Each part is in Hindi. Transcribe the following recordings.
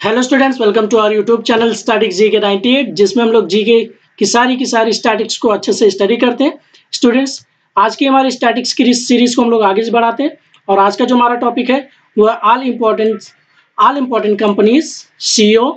Hello students welcome to our YouTube channel statics G K ninety जिसमें हम लोग जी के की सारी की सारी स्टैटिक्स को अच्छे से स्टडी करते हैं। स्टूडेंट्स आज की हमारी स्टैटिक्स की सीरीज़ को हम लोग आगे बढ़ाते हैं और आज का जो हमारा टॉपिक है, वो है all important all important companies CEO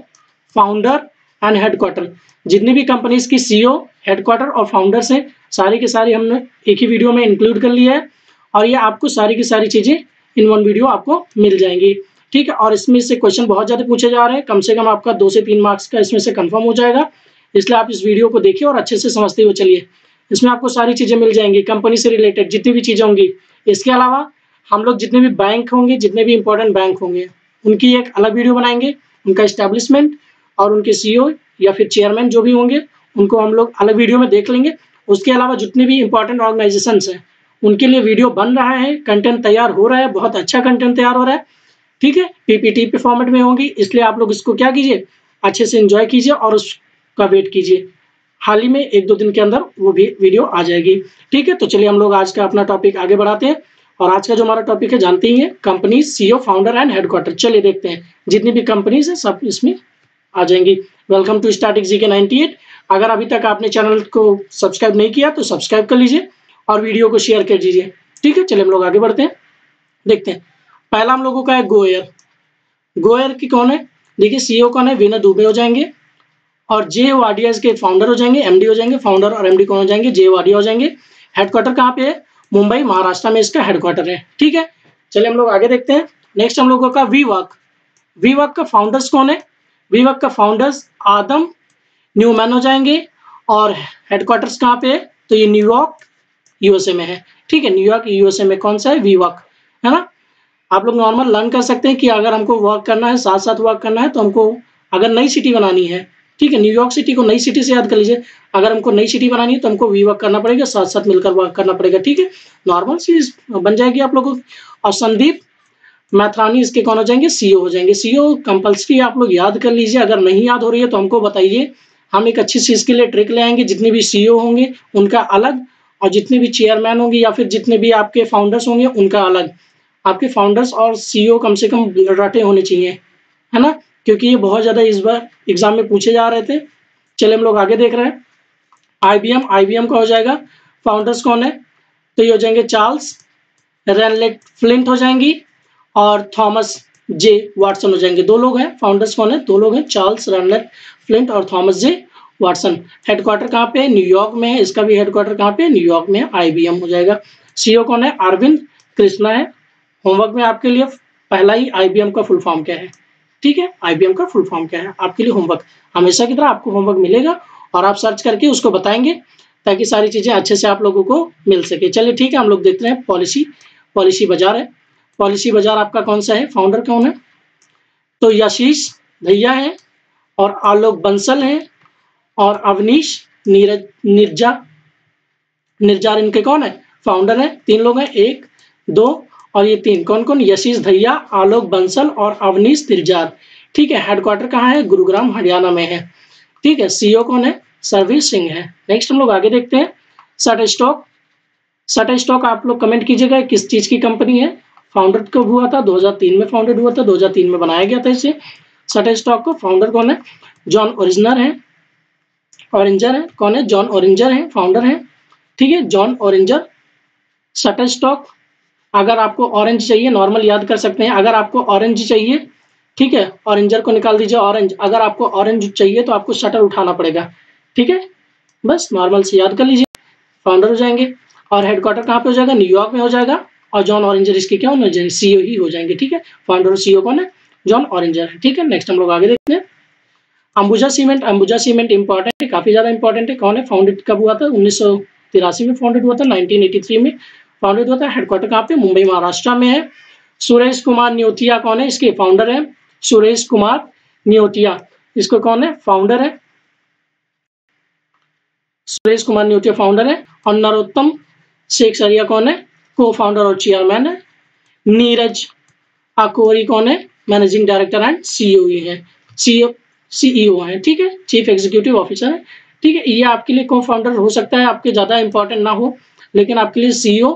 founder and headquarter जितनी भी कंपनीज़ की सीईओ हेडक्वार्टर और फाउंडर्स हैं, सारी की सारी हमने एक ही वीडियो में इंक्लूड कर लिया है और ये आपको सारी की सारी चीज़ें इन वन वीडियो आपको मिल जाएँगी। ठीक है, और इसमें से क्वेश्चन बहुत ज़्यादा पूछे जा रहे हैं। कम से कम आपका दो से तीन मार्क्स का इसमें से कंफर्म हो जाएगा। इसलिए आप इस वीडियो को देखिए और अच्छे से समझते हुए चलिए। इसमें आपको सारी चीज़ें मिल जाएँगी कंपनी से रिलेटेड जितनी भी चीज़ें होंगी। इसके अलावा हम लोग जितने भी बैंक होंगे, जितने भी इंपॉर्टेंट बैंक होंगे, उनकी एक अलग वीडियो बनाएँगे। उनका इस्टेब्लिशमेंट और उनके सी या फिर चेयरमैन जो भी होंगे, उनको हम लोग अलग वीडियो में देख लेंगे। उसके अलावा जितने भी इंपॉर्टेंट ऑर्गेनाइजेशन हैं, उनके लिए वीडियो बन रहा है कंटेंट तैयार हो रहा है, बहुत अच्छा कंटेंट तैयार हो रहा है। ठीक है? पीपीटी पे फॉर्मेट में होंगी, इसलिए आप लोग इसको क्या कीजिए? अच्छे से इंजॉय कीजिए और उसका वेट कीजिए। हाल ही में एक दो दिन के अंदर वो भी वीडियो आ जाएगी। ठीक है? तो चलिए हम लोग आज का अपना टॉपिक आगे बढ़ाते हैं। और आज का जो हमारा टॉपिक है, जानते ही है company CEO founder and headquarter चलिए देखते हैं। जितनी भी कंपनीज़ है, सब इसमें आ जाएँगी। Welcome to starting ji K ninety अगर अभी तक आपने चैनल को सब्सक्राइब नहीं किया तो सब्सक्राइब कर लीजिए और वीडियो को शेयर कर दीजिए। ठीक है? चलिए हम लोग आगे बढ़ते हैं। देखते हैं। पहला हम लोगों का है गोयर गोयर की कौन है? देखिए सीईओ कौन है? विनय दुबे हो जाएँगे। और जे वाडिया के फाउंडर हो जाएँगे एमडी हो जाएँगे फाउंडर और एमडी कौन हो जाएँगे? जे वाडिया हो जाएँगे। हेडक्वार्टर कहाँ पे है? मुंबई, महाराष्ट्र में इसका हेडक्वार्टर है। ठीक है? चलिए हम लोग आगे देखते हैं। नेक्स्ट हम लोगों का वी वर्क वी वर्क का फाउंडर्स कौन है? वी वर्क का फाउंडर्स आदम न्यूमैन हो जाएँगे। और हेडक्वार्टर्स कहाँ पे है? तो ये न्यूयॉर्क यूएसए में है। ठीक है? न्यूयॉर्क यूएसए में कौन सा है? वी वर्क है ना? आप लोग नॉर्मल लर्न कर सकते हैं कि अगर हमको वर्क करना है साथ साथ वर्क करना है तो हमको अगर नई सिटी बनानी है, ठीक है न्यूयॉर्क सिटी को नई सिटी से याद कर लीजिए। अगर हमको नई सिटी बनानी है तो हमको वी वर्क करना पड़ेगा साथ साथ मिलकर वर्क करना पड़ेगा, ठीक है? नॉर्मल चीज़ बन जाएगी आप लोगों और संदीप मैथरानी इसके कौन हो जाएँगे? सीओ हो जाएँगे। सीओ कंपल्सरी आप लोग याद कर लीजिए। अगर नहीं याद हो रही है तो हमको बताइए। हम एक अच्छी चीज़ के लिए ट्रिक ले आएँगे। जितने भी सीईओ होंगे, उनका अलग, और जितने भी चेयरमैन होंगे, या फिर जितने भी आपके फाउंडर्स होंगे, उनका अलग। आपके फाउंडर्स और सीईओ कम से कम रटे होने चाहिए, है ना? क्योंकि ये बहुत ज़्यादा इस बार एग्ज़ाम में पूछे जा रहे थे। चले, हम लोग आगे देख रहे हैं। आईबीएम आईबीएम का हो जाएगा। फाउंडर्स कौन है? तो ये हो जाएँगे चार्ल्स रेनलेट फ्लिंट हो जाएँगी और थॉमस जे वाटसन हो जाएँगे। दो लोग हैं फाउंडर्स कौन है? दो लोग हैं चार्ल्स रेनलेट फ्लिंट और थॉमस जे वाटसन हेडक्वार्टर कहाँ पे है? न्यूयॉर्क में है। इसका भी हेडक्वार्टर कहाँ पे है? न्यूयॉर्क में आईबीएम हो जाएगा। सीईओ कौन है? अरविंद कृष्णा है। होमवर्क में आपके लिए पहला ही आईबीएम का फुल फॉर्म क्या है? ठीक है? आईबीएम का फुल फॉर्म क्या है? आपके लिए होमवर्क हमेशा की तरह आपको होमवर्क मिलेगा और आप सर्च करके उसको बताएँगे ताकि सारी चीज़ें अच्छे से आप लोगों को मिल सके। चलिए ठीक है, हम लोग देखते हैं पॉलिसी पॉलिसी बाज़ार है। पॉलिसी बाज़ार आपका कौन सा है? फाउंडर कौन है? तो यशीष भैया है और आलोक बंसल है और अवनीश नीरज, निर्जा। निर्जार इनके कौन है? फाउंडर है। तीन लोग हैं। एक, दो और ये तीन, कौन कौन? यशीष धैया, आलोक बंसल और अवनीश तिरजार ठीक है हेडक्वार्टर कहाँ है? गुरुग्राम, हरियाणा में है। ठीक है सीईओ कौन है? सरवीर सिंह है। नेक्स्ट हम लोग आगे देखते हैं। सट स्टॉक सट स्टॉक आप लोग कमेंट कीजिएगा किस चीज़ की कंपनी है। फाउंडर कब हुआ था? 2003 में फाउंडेड हुआ था 2003 में बनाया गया था इसे। सट स्टॉक को फाउंडर कौन है? जॉन ओरिजिनर है। ऑरेंजर है। कौन है? जॉन ऑरेंजर है। फाउंडर है। ठीक है जॉन ऑरेंजर सटर स्टॉक अगर आपको ऑरेंज चाहिए नॉर्मल याद कर सकते हैं। अगर आपको ऑरेंज चाहिए, ठीक है ऑरेंजर को निकाल दीजिए ऑरेंज अगर आपको ऑरेंज चाहिए तो आपको शटर उठाना पड़ेगा, ठीक है? बस नॉर्मल से याद कर लीजिए। फाउंडर हो जाएँगे और हेडक्वार्टर कहाँ पे हो जाएगा? न्यूयॉर्क में हो जाएगा। और जॉन ऑरेंजर इसके क्या होना चाहिए सीओ ही हो जाएँगे, ठीक है? फाउंडर सीओ कौन है? जॉन ऑरेंजर है ठीक है? नेक्स्ट हम लोग आगे देखते हैं। Ambuja cement. Ambuja cement important है, काफ़ी ज़्यादा इंपॉर्टेंट है। कौन है? फाउंडेड कब हुआ था? उन्नीस सौ तिरासी में फाउंडेड हुआ था 1983 में। फाउंडेड हुआ था हेडक्वार्टर कहाँ पे? मुंबई, महाराष्ट्र में है। सुरेश कुमार न्योतिया कौन है? इसके फाउंडर है। सुरेश कुमार न्योतिया इसको कौन है? फाउंडर है। सुरेश कुमार न्योतिया फाउंडर है। और नरोत्तम शेख सरिया कौन है? को फाउंडर और चेयरमैन है। नीरज अकोरी कौन है? मैनेजिंग डायरेक्टर एंड सीईओ है। सीईओ सीईओ है, ठीक है? चीफ एग्जीक्यूटिव ऑफिसर है। ठीक है, ये आपके लिए को फाउंडर हो सकता है, आपके ज़्यादा इंपॉर्टेंट ना हो, लेकिन आपके लिए सीईओ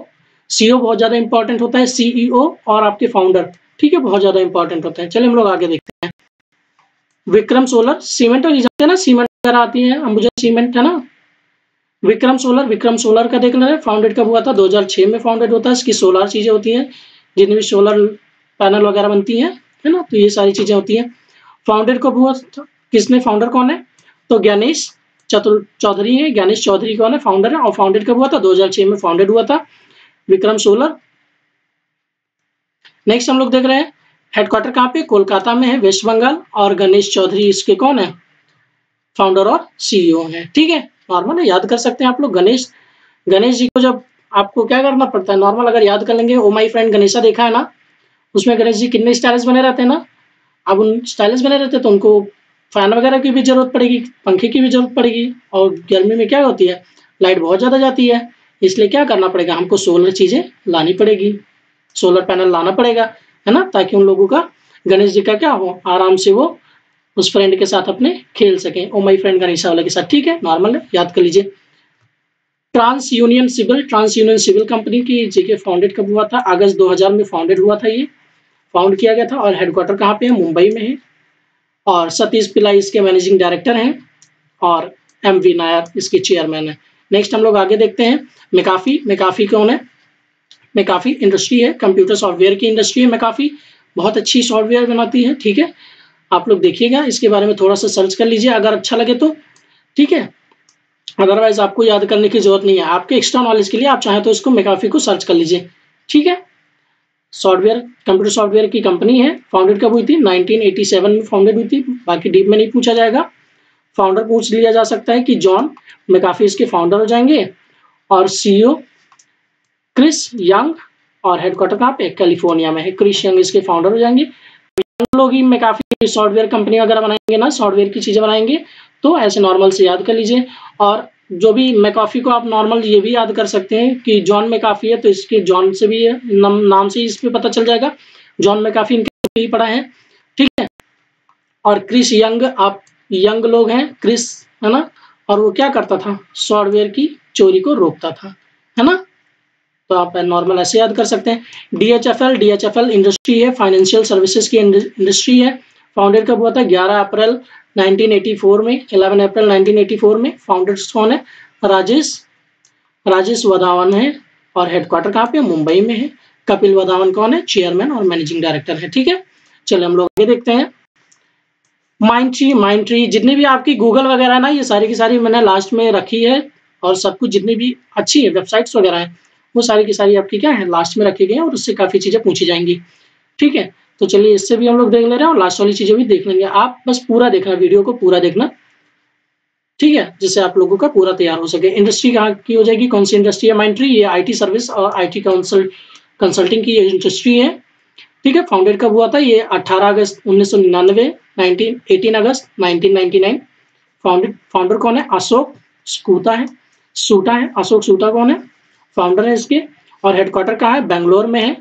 सीईओ बहुत ज़्यादा इंपॉर्टेंट होता है सीईओ और आपके फाउंडर ठीक है, बहुत ज़्यादा इंपॉर्टेंट होता है। चलिए हम लोग आगे देखते हैं। विक्रम सोलर सीमेंट और हैं ना? सीमेंट वगैरह आती है। अंबुजा सीमेंट है ना? विक्रम सोलर विक्रम सोलर का देख रहे फाउंडेड कब हुआ था? 2006 में फाउंडेड होता है। इसकी सोलर चीज़ें होती हैं, जितनी भी सोलर पैनल वगैरह बनती हैं, है ना? तो ये सारी चीज़ें होती हैं। फाउंडेड कब हुआ था? किसने? फाउंडर कौन है? तो ज्ञानेश चतुर चौधरी है। ज्ञानेश चौधरी कौन है? फाउंडर है। और फाउंडेड कब हुआ था? 2006 में फाउंडेड हुआ था। विक्रम सोलर। नेक्स्ट हम लोग देख रहे हैं हेडक्वार्टर कहाँ पे? कोलकाता में है वेस्ट बंगाल और गणेश चौधरी इसके कौन है? फाउंडर और सीईओ है। ठीक है? नॉर्मल है, याद कर सकते हैं आप लोग। गणेश गणेश जी को जब आपको क्या करना पड़ता है? नॉर्मल अगर याद कर लेंगे, ओ माई फ्रेंड गणेशा देखा है ना? उसमें गणेश जी कितने स्टाइलिश बने रहते हैं ना? अब उन स्टाइलिश बने रहते तो उनको फ़ैन वगैरह की भी ज़रूरत पड़ेगी, पंखे की भी ज़रूरत पड़ेगी। और गर्मी में क्या होती है? लाइट बहुत ज़्यादा जाती है। इसलिए क्या करना पड़ेगा? हमको सोलर चीज़ें लानी पड़ेगी। सोलर पैनल लाना पड़ेगा, है ना? ताकि उन लोगों का, गणेश जी का क्या हो, आराम से वो उस फ्रेंड के साथ अपने खेल सकें। ओ माई फ्रेंड गणेशा वाले के साथ, ठीक है? नॉर्मल है, याद कर लीजिए। TransUnion CIBIL TransUnion CIBIL company की जेके फाउंडेड कब हुआ था? अगस्त 2000 में फाउंडेड हुआ था ये। फाउंड किया गया था और हेडक्वार्टर कहाँ पे है? मुंबई में है। और सतीश पिलाई इसके मैनेजिंग डायरेक्टर हैं और एम वी नायर इसके चेयरमैन है। नेक्स्ट हम लोग आगे देखते हैं, मेकाफी मेकाफी कौन है? मेकाफी इंडस्ट्री है, कंप्यूटर सॉफ्टवेयर की इंडस्ट्री है मेकाफी। बहुत अच्छी सॉफ्टवेयर बनाती है, ठीक है? आप लोग देखिएगा, इसके बारे में थोड़ा सा सर्च कर लीजिए, अगर अच्छा लगे तो ठीक है? अदरवाइज़ आपको याद करने की ज़रूरत नहीं है। आपके एक्स्ट्रा नॉलेज के लिए आप चाहें तो इसको मेकाफी को सर्च कर लीजिए, ठीक है? सॉफ्टवेयर, कंप्यूटर सॉफ्टवेयर की कंपनी है फाउंडेड कब हुई थी? 1987 में फाउंडेड हुई थी, बाकी डीप में नहीं पूछा जाएगा। फाउंडर पूछ लिया जा सकता है कि जॉन मेकाफी इसके फाउंडर हो जाएँगे। और सीईओ क्रिस यंग और हेडक्वार्टर कहाँ पे? कैलिफ़ोर्निया में है। क्रिस यंग इसके फाउंडर हो जाएँगे। लोग ही में काफ़ी सॉफ्टवेयर कंपनी वगैरह बनाएँगे ना सॉफ्टवेयर की चीज़ें बनाएँगे तो ऐसे नॉर्मल से याद कर लीजिए। और जो भी मैकाफी को आप नॉर्मल ये भी याद कर सकते हैं कि जॉन मैकाफी है तो इसके जॉन से भी नाम, नाम से इस पे पता चल जाएगा। जॉन मैकाफी इनके ही पढ़ा है ठीक है? और क्रिस यंग आप यंग लोग हैं, क्रिस, है ना? और वो क्या करता था? सॉफ्टवेयर की चोरी को रोकता था, है ना? तो आप नॉर्मल ऐसे याद कर सकते हैं। D H F L D H F L industry है फाइनेंशियल सर्विसेज़ की इंडस्ट्री है। फाउंडेड कब हुआ था? 11 अप्रैल 1984 में 11 अप्रैल 1984 में फाउंडर्स कौन है? राजेश राजेश वधावन है और हेडक्वार्टर कहाँ पे मुंबई में है। कपिल वधावन कौन है? चेयरमैन और मैनेजिंग डायरेक्टर है, ठीक है? चलिए हम लोग आगे देखते हैं। माइंड ट्री माइंड ट्री जितनी भी आपकी गूगल वगैरह ना, ये सारी की सारी मैंने लास्ट में रखी है और सब कुछ जितनी भी अच्छी है वेबसाइट्स वगैरह है, वो सारी की सारी आपकी क्या है लास्ट में रखी गई है और उससे काफ़ी चीज़ें पूछी जाएँगी। ठीक है? तो चलिए, इससे भी हम लोग देख ले रहे हैं और लास्ट वाली चीज़ें भी देख लेंगे। आप बस पूरा देखना वीडियो को पूरा देखना। ठीक है? जिससे आप लोगों का पूरा तैयार हो सके। इंडस्ट्री कहाँ की हो जाएगी? कौन सी इंडस्ट्री है? माइंट्री ये आईटी सर्विस और आईटी काउंसल कंसल्टिंग की इंडस्ट्री है। ठीक है फाउंडेड कब हुआ था? ये 18 अगस्त उन्नीस सौ निन्यानवे नाइनटीन एटीन अगस्त 1999 फाउंडेड फाउंडर कौन है? अशोक स्कूता है। सूटा है। अशोक सूटा कौन है? फाउंडर है इसके। और हेडक्वार्टर कहाँ है? बेंगलोर में है।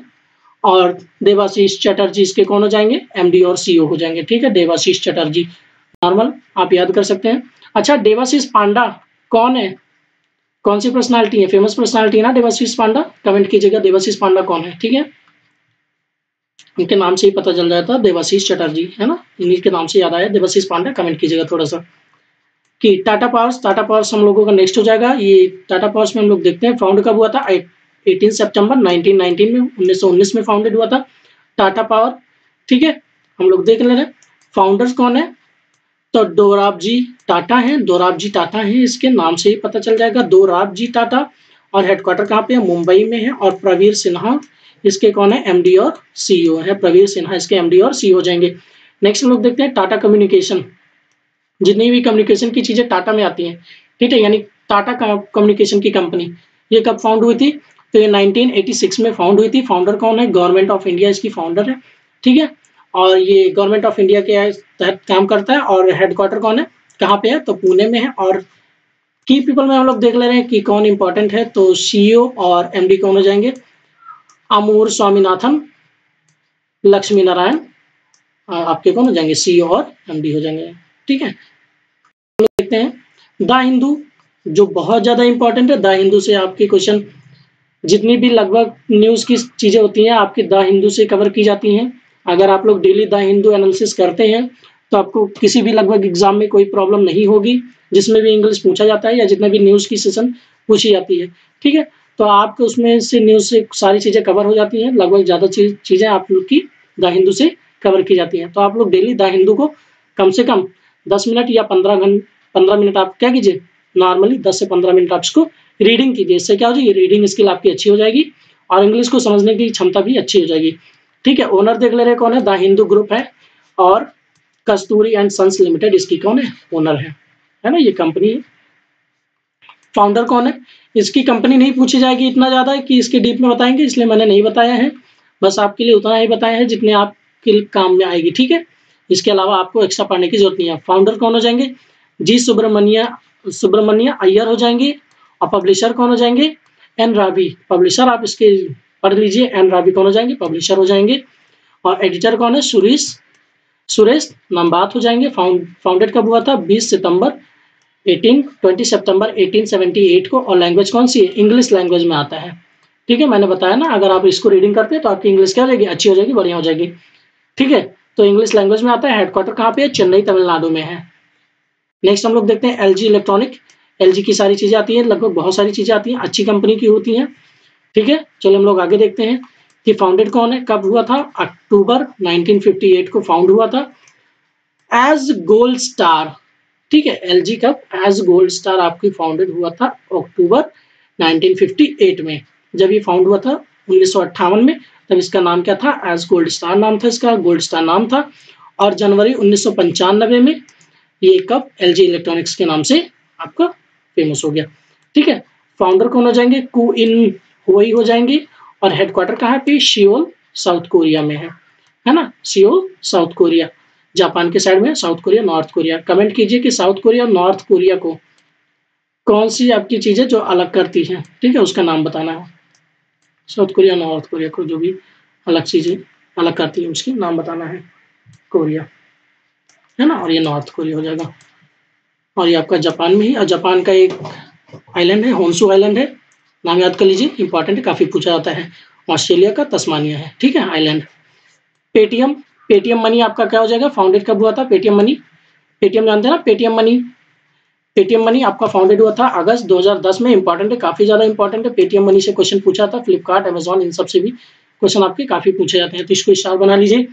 और देवाशीष चटर्जी इसके कौन हो जाएँगे? एमडी और सीईओ हो जाएँगे। ठीक है, देवाशीष चटर्जी। नॉर्मल आप याद कर सकते हैं। अच्छा देवाशीष पांडा कौन है? कौन सी पर्सनालिटी है? फ़ेमस पर्सनालिटी है ना, देवाशीष पांडा? कमेंट कीजिएगा, देवाशीष पांडा कौन है? ठीक है? इनके नाम से ही पता चल जाता है देवाशीष चटर्जी, है ना? इन्हीं के नाम से याद आया। देवाशीष पांडे कमेंट कीजिएगा थोड़ा सा। कि टाटा पावर्स टाटा पावर्स हम लोगों का नेक्स्ट हो जाएगा। ये टाटा पावर्स में हम लोग देखते हैं फाउंड कब हुआ था? 18 सितंबर 1919 में 1919 में फाउंडेड हुआ था टाटा पावर ठीक है? हम लोग देख ले रहे फाउंडर्स कौन है? तो दोराब जी टाटा हैं। दोराब जी टाटा हैं। इसके नाम से ही पता चल जाएगा। दोराब जी टाटा और हेडक्वार्टर कहाँ पे है? मुंबई में है और प्रवीर सिन्हा इसके कौन है? एमडी और सीईओ है। प्रवीर सिन्हा इसके एमडी और सीईओ जाएँगे। नेक्स्ट हम लोग देखते हैं टाटा कम्युनिकेशन जितनी भी कम्युनिकेशन की चीज़ें टाटा में आती हैं, ठीक है? यानी टाटा कम्युनिकेशन की कंपनी ये कब फाउंड हुई थी? तो ये 1986 में फाउंड हुई थी। फाउंडर कौन है? गवर्नमेंट ऑफ़ इंडिया इसकी फाउंडर है, ठीक है? और ये गवर्नमेंट ऑफ़ इंडिया के तहत काम करता है और हेडक्वार्टर कौन है? कहाँ पे है? तो पुणे में है। और की पीपल में हम लोग देख ले रहे हैं कि कौन इंपॉर्टेंट है। तो सीईओ और एमडी कौन हो जाएँगे? अमूर स्वामीनाथन लक्ष्मी नारायण आपके कौन हो जाएँगे? सीईओ और एमडी हो जाएँगे। ठीक है? देखते हैं। द हिंदू, जो बहुत ज़्यादा इंपॉर्टेंट है, द हिंदू से आपके क्वेश्चन जितनी भी लगभग न्यूज़ की चीज़ें होती हैं, आपकी द हिंदू से कवर की जाती हैं। अगर आप लोग डेली द हिंदू एनालिसिस करते हैं तो आपको किसी भी लगभग एग्ज़ाम में कोई प्रॉब्लम नहीं होगी, जिसमें भी इंग्लिश पूछा जाता है या जितना भी न्यूज़ की सेशन पूछी जाती है। ठीक है? तो आपको उसमें से न्यूज़ से सारी चीज़ें कवर हो जाती हैं। लगभग ज़्यादा चीज़ें आप लोग की द हिंदू से कवर की जाती हैं। तो आप लोग डेली द हिंदू को कम से कम दस मिनट या पंद्रह घंटे पंद्रह मिनट आप क्या कीजिए नॉर्मली दस से पंद्रह मिनट आप इसको रीडिंग कीजिए। इससे क्या हो जाएगी रीडिंग स्किल आपकी अच्छी हो जाएगी और इंग्लिश को समझने की क्षमता भी अच्छी हो जाएगी। ठीक है ओनर देख ले रहे कौन है? द हिंदू ग्रुप है और कस्तूरी एंड सन्स लिमिटेड, इसकी कौन है? ओनर है। है ना, ये कंपनी फाउंडर कौन है? इसकी कंपनी नहीं पूछी जाएगी इतना ज़्यादा कि इसके डीप में बताएँगे, इसलिए मैंने नहीं बताया है। बस आपके लिए उतना ही बताया है जितने आपके काम में आएगी, ठीक है? इसके अलावा आपको एक्स्ट्रा पढ़ने की ज़रूरत नहीं है। फाउंडर कौन हो जाएँगे? जी सुब्रमण्य सुब्रमण्य अय्यर हो जाएँगे और पब्लिशर कौन हो जाएँगे? एन रावी। पब्लिशर आप इसके पढ़ लीजिए। एन रावी कौन हो जाएँगे? पब्लिशर हो जाएँगे। और एडिटर कौन है? सुरेश। सुरेश नमबात हो जाएँगे। फाउंड फाउंडेड कब हुआ था? 20 सितंबर 18 20 सितंबर 1878 को, और लैंग्वेज कौन सी है? इंग्लिश लैंग्वेज में आता है। ठीक है, मैंने बताया ना, अगर आप इसको रीडिंग करते हैं तो आपकी इंग्लिश क्या जाएगी? अच्छी हो जाएगी, बढ़िया हो जाएगी। ठीक है तो इंग्लिश लैंग्वेज में आता है हेडक्वार्टर कहाँ पे है? चेन्नई तमिलनाडु में है। नेक्स्ट हम लोग देखते हैं एलजी इलेक्ट्रॉनिक एलजी की सारी चीज़ें आती हैं, लगभग बहुत सारी चीज़ें आती हैं, अच्छी कंपनी की होती हैं। ठीक है चलो हम लोग आगे देखते हैं कि फाउंडेड कौन है, कब हुआ था? अक्टूबर 1958 को फाउंड हुआ था। एज गोल्ड स्टार ठीक है एलजी कब एज गोल्ड स्टार आपकी फाउंडेड हुआ था अक्टूबर 1958 में। जब ये फाउंड हुआ था उन्नीस में, तब इसका नाम क्या था? एज गोल्ड स्टार नाम था इसका गोल्ड स्टार नाम था। और जनवरी उन्नीस में ये कब एल इलेक्ट्रॉनिक्स के नाम से आपका फ़ेमस हो गया। ठीक है फाउंडर कौन हो जाएँगे? कु इन हुई हो जाएँगे। और हेडक्वार्टर कहाँ पे शियोल साउथ कोरिया में है। है ना? सियोल साउथ कोरिया जापान के साइड में South Korea North Korea comment कीजिए कि साउथ कोरिया और नॉर्थ कोरिया को कौन सी आपकी चीज़ें जो अलग करती हैं? ठीक है, उसका नाम बताना है। साउथ कोरिया नॉर्थ कोरिया को जो भी अलग चीज़ें अलग करती है, उसकी नाम बताना है। कोरिया है ना? और ये नॉर्थ कोरिया हो जाएगा। और ये आपका जापान में ही, और जापान का एक आइलैंड है होन्सू आइलैंड है। नाम याद कर लीजिए इंपॉर्टेंट काफ़ी पूछा जाता है। ऑस्ट्रेलिया का तस्मानिया है। ठीक है आइलैंड पेटीएम पेटीएम मनी आपका क्या हो जाएगा? फाउंडेड कब हुआ था? पेटीएम मनी पेटीएम जानते हैं ना? पेटीएम मनी पेटीएम मनी आपका फाउंडेड हुआ था अगस्त 2010 में। इंपॉर्टेंट है, काफ़ी ज़्यादा इंपॉर्टेंट है। पेटीएम मनी से क्वेश्चन पूछा था फ्लिपकार्ट अमेजोन इन सबसे भी क्वेश्चन आपके काफ़ी पूछे जाते हैं। तो इसको स्टार बना लीजिए।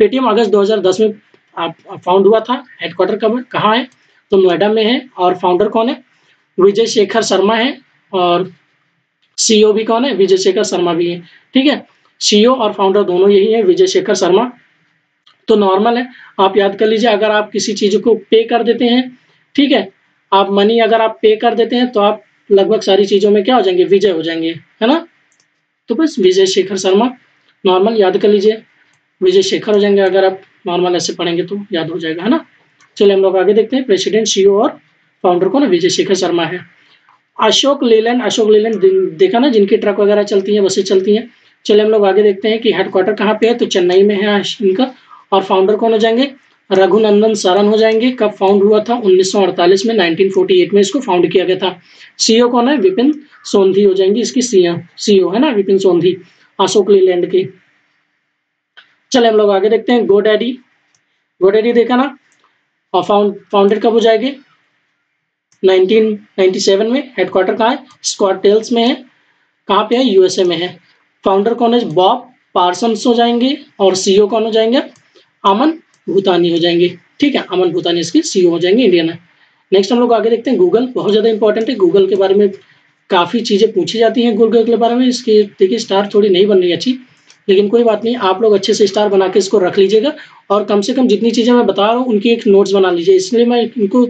पेटीएम अगस्त 2010 में आप फाउंड हुआ था। हेडक्वार्टर कब कहाँ है? तो नोएडा में है। और फाउंडर कौन है? विजय शेखर शर्मा है। और सीईओ भी कौन है? विजय शेखर शर्मा भी है। ठीक है? सीईओ और फाउंडर दोनों यही है, विजय शेखर शर्मा। तो नॉर्मल है। आप याद कर लीजिए, अगर आप किसी चीज़ को पे कर देते हैं, ठीक है? आप मनी अगर आप पे कर देते हैं तो आप लगभग सारी चीज़ों में क्या हो जाएँगे? विजय हो जाएँगे, है ना? तो बस विजय शेखर शर्मा नॉर्मल याद कर लीजिए। विजय शेखर हो जाएँगे, अगर आप नॉर्मल ऐसे पढ़ेंगे तो याद हो जाएगा, है ना? चलिए हम लोग आगे देखते हैं। प्रेसिडेंट सीईओ और फाउंडर को ना विजय शेखर शर्मा है। अशोक लेलैंड अशोक लेलैंड देखा ना, जिनकी ट्रक वगैरह चलती हैं, बसें चलती हैं। चलिए हम लोग आगे देखते हैं कि हेडक्वार्टर कहाँ पे है? तो चेन्नई में है इनका। और फाउंडर कौन हो जाएँगे? रघुनंदन सरन हो जाएँगे। कब फाउंड हुआ था? 1948 में 1948 में इसको फाउंड किया गया था। सीईओ कौन है? विपिन सोंधी हो जाएँगे इसकी सीईओ है ना, विपिन सोंधी, अशोक लीलैंड के। चले हम लोग आगे देखते हैं। गोडैडी गोडैडी देखा ना? और फाउंड फाउंडेड कब हो जाएगी? 1997 में। हेडक्वार्टर कहाँ है? स्कॉट टेल्स में है। कहाँ पे है? यूएसए में है। फाउंडर कौन है? बॉब पार्सन्स हो जाएँगे। और सीईओ कौन हो जाएँगे? अमन भूतानी हो जाएँगे। ठीक है, अमन भूतानी इसके सीईओ हो जाएँगे इंडियन है नेक्स्ट हम लोग आगे देखते हैं गूगल बहुत ज़्यादा इंपॉर्टेंट है। गूगल के बारे में काफ़ी चीज़ें पूछी जाती हैं गूगल के बारे में। इसकी देखिए स्टार थोड़ी नहीं बन रही अच्छी। लेकिन कोई बात नहीं, आप लोग अच्छे से स्टार बना के इसको रख लीजिएगा। और कम से कम जितनी चीज़ें मैं बता रहा हूँ, उनकी एक नोट्स बना लीजिए। इसलिए मैं इनको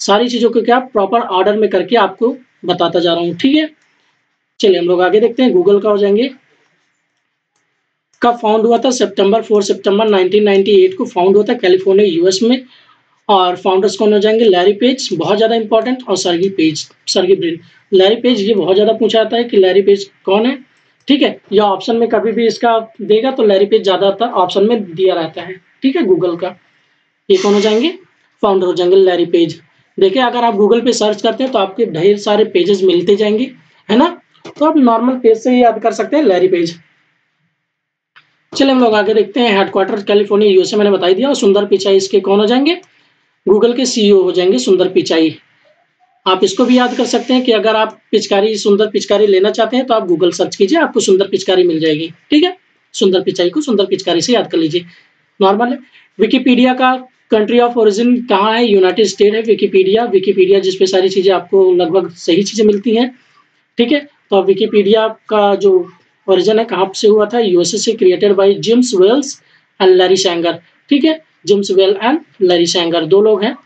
सारी चीज़ों को क्या प्रॉपर ऑर्डर में करके आपको बताता जा रहा हूँ। ठीक है? चलिए, हम लोग आगे देखते हैं। गूगल का हो जाएँगे। कब फाउंड हुआ था सितंबर 4 सितंबर 1998 को फाउंड हुआ था कैलिफ़ोर्निया यूएस में। और फाउंडर्स कौन हो जाएँगे? लैरी पेज बहुत ज़्यादा इंपॉर्टेंट और Sergey Page Sergey Brin Larry Page ये बहुत ज़्यादा पूछा जाता है कि लैरी पेज कौन है? ठीक है, या ऑप्शन में कभी भी इसका देगा तो लैरी पेज ज़्यादातर ऑप्शन में दिया रहता है। ठीक है गूगल का। ये कौन हो जाएँगे? फाउंडर हो जाएँगे लैरी पेज देखिए, अगर आप गूगल पे सर्च करते हैं तो आपके ढेर सारे पेजेस मिलते जाएँगे, है ना? तो आप नॉर्मल पेज से ही याद कर सकते हैं लैरी पेज चलिए हम लोग आगे देखते हैं हेडक्वार्टर कैलिफ़ोर्निया यूएसए मैंने बताई दिया और सुंदर पिचाई इसके कौन हो जाएँगे? गूगल के सीईओ हो जाएँगे सुंदर पिचाई। आप इसको भी याद कर सकते हैं कि अगर आप पिचकारी, सुंदर पिचकारी लेना चाहते हैं तो आप गूगल सर्च कीजिए, आपको सुंदर पिचकारी मिल जाएगी। ठीक है? सुंदर पिचाई को सुंदर पिचकारी से याद कर लीजिए। नॉर्मल है। विकीपीडिया का कंट्री ऑफ़ ओरिजिन कहाँ है? यूनाइटेड स्टेट है। विकीपीडिया विकीपीडिया जिसपे सारी चीज़ें आपको लगभग सही चीज़ें मिलती हैं। ठीक है? तो विकीपीडिया का जो ओरिजिन है कहाँ से हुआ था यूएसए से created by Jims Wales and Larry Sanger ठीक है? Jims Well and Larry Sanger दो लोग हैं।